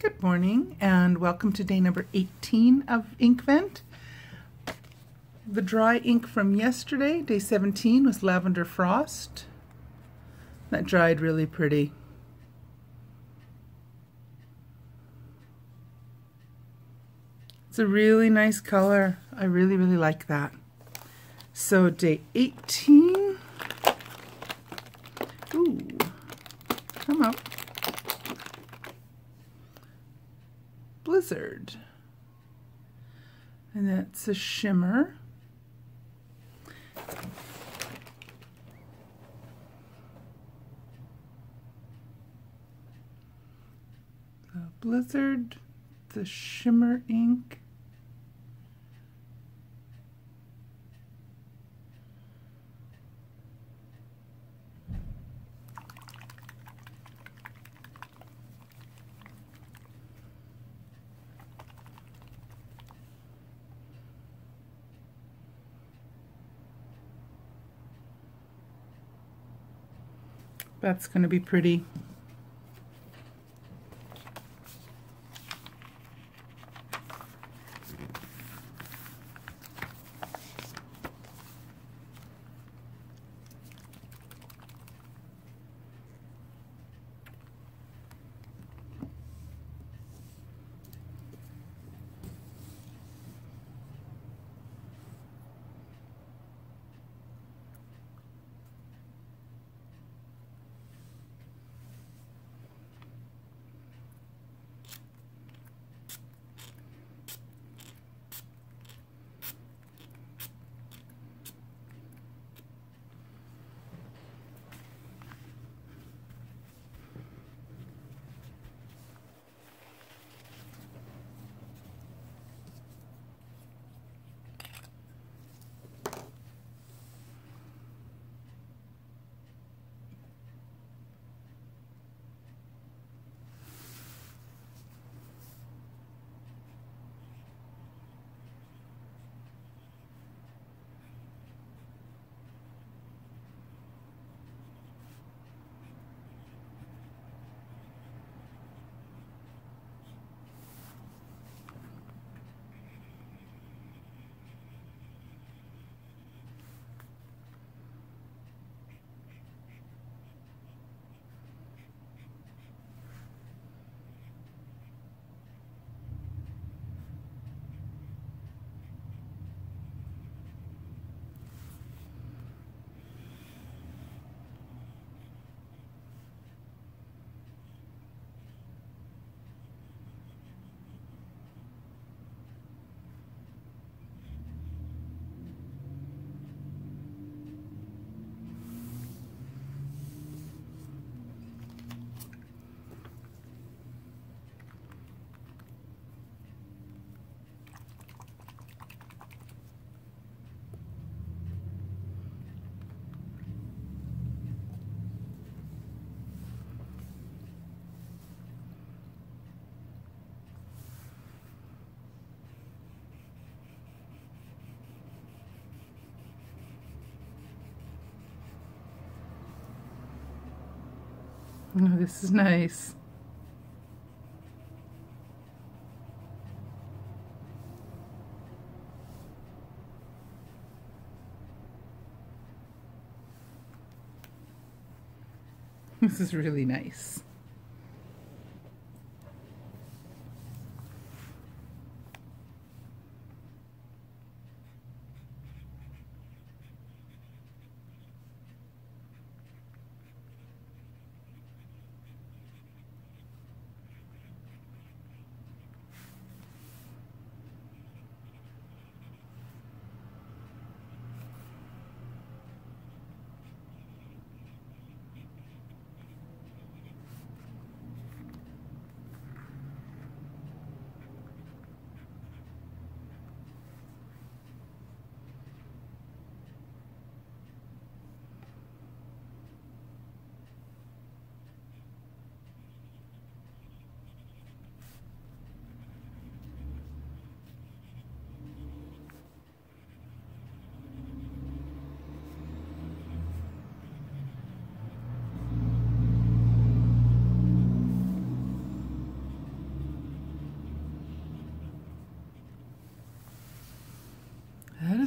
Good morning and welcome to day number 18 of Inkvent. The dry ink from yesterday, day 17, was Lavender Frost. That dried really pretty. It's a really nice color. I really, really like that. So day 18. Ooh, come up. And that's a shimmer. The Blizzard, the shimmer ink. That's going to be pretty. Oh, this is nice. This is really nice.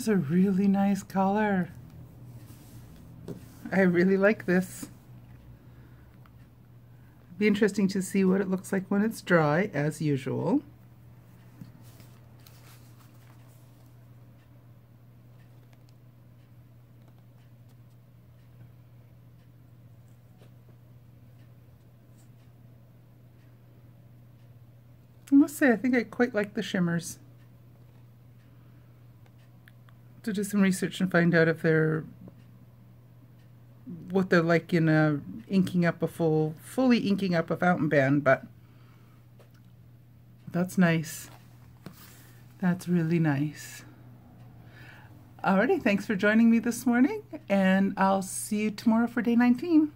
Is a really nice color. I really like this. Be interesting to see what it looks like when it's dry, as usual. I must say, I think I quite like the shimmers. To do some research and find out if they're what they're like in a inking up a full, fully inking up a fountain pen, but that's nice. That's really nice. Alrighty, thanks for joining me this morning, and I'll see you tomorrow for day 19.